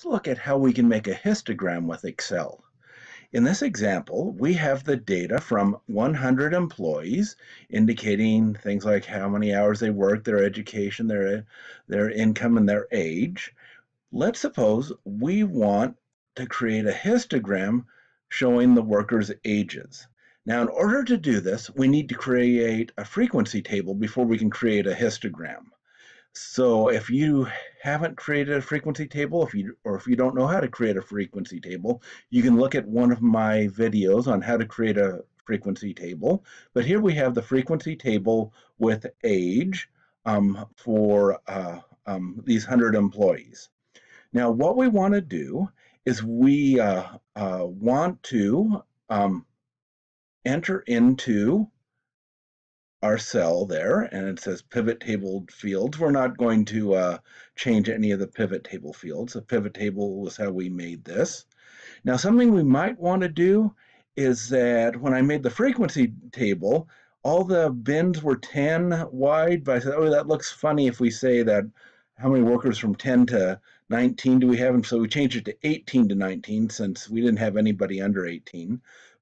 Let's look at how we can make a histogram with Excel. In this example, we have the data from 100 employees indicating things like how many hours they work, their education, their, their income, and their age. Let's suppose we want to create a histogram showing the workers' ages. Now, in order to do this, we need to create a frequency table before we can create a histogram. So if you haven't created a frequency table, if you or if you don't know how to create a frequency table, you can look at one of my videos on how to create a frequency table. But here we have the frequency table with age um, for uh, um, these 100 employees. Now what we want to do is we uh, uh, want to um, enter into our cell there and it says pivot table fields. We're not going to uh, change any of the pivot table fields. The pivot table was how we made this. Now something we might want to do is that when I made the frequency table, all the bins were 10 wide, but I said, oh, that looks funny if we say that how many workers from 10 to 19 do we have? And so we changed it to 18 to 19 since we didn't have anybody under 18.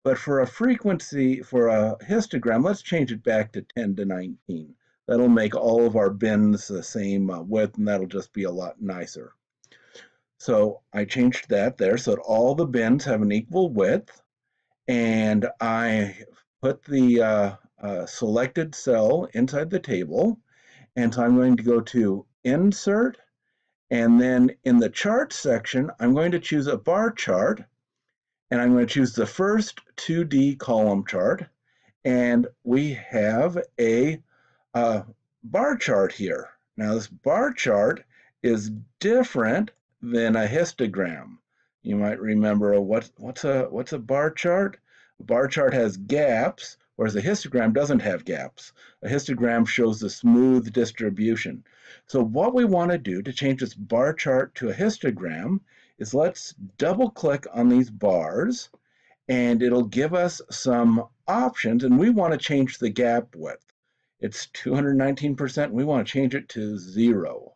But for a frequency, for a histogram, let's change it back to 10 to 19. That'll make all of our bins the same uh, width, and that'll just be a lot nicer. So I changed that there so that all the bins have an equal width, and I put the uh, uh, selected cell inside the table, and so I'm going to go to Insert, and then in the chart section, I'm going to choose a bar chart, and I'm going to choose the first 2D column chart and we have a, a bar chart here. Now this bar chart is different than a histogram. You might remember what, what's a what's a bar chart? A bar chart has gaps, whereas a histogram doesn't have gaps. A histogram shows the smooth distribution. So what we want to do to change this bar chart to a histogram is let's double click on these bars and it'll give us some options and we want to change the gap width. It's 219%. We want to change it to zero.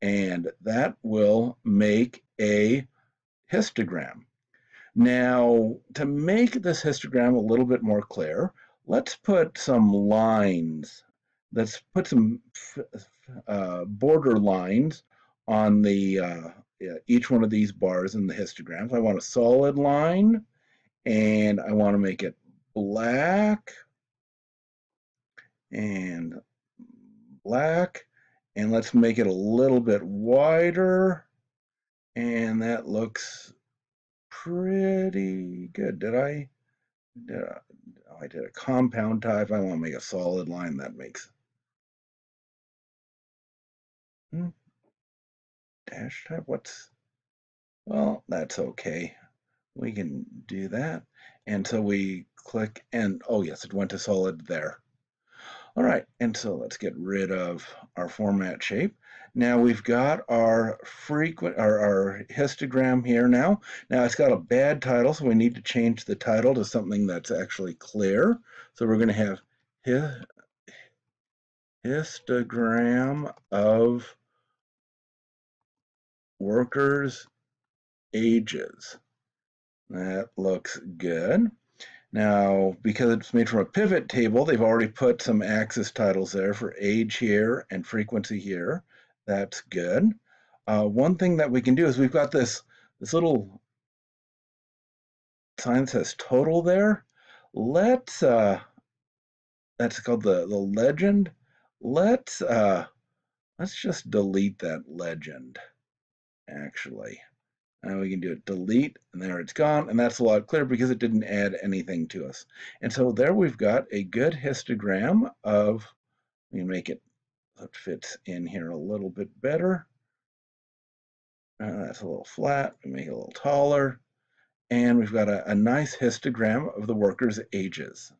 And that will make a histogram. Now, to make this histogram a little bit more clear, let's put some lines. Let's put some uh, border lines on the uh, each one of these bars in the histograms. I want a solid line and I want to make it black and black and let's make it a little bit wider and that looks pretty good. Did I, did I, oh, I did a compound type. I want to make a solid line that makes hmm What's, well, that's okay. We can do that. And so we click and, oh yes, it went to solid there. All right, and so let's get rid of our format shape. Now we've got our frequent, our, our histogram here now. Now it's got a bad title, so we need to change the title to something that's actually clear. So we're going to have hi, histogram of workers' ages. That looks good. Now, because it's made from a pivot table, they've already put some axis titles there for age here and frequency here. That's good. Uh, one thing that we can do is we've got this, this little sign says total there. Let's, uh, that's called the, the legend. Let's, uh, let's just delete that legend actually. And we can do it delete, and there it's gone, and that's a lot clearer because it didn't add anything to us. And so there we've got a good histogram of, let me make it it fits in here a little bit better. Uh, that's a little flat, make it a little taller, and we've got a, a nice histogram of the workers' ages.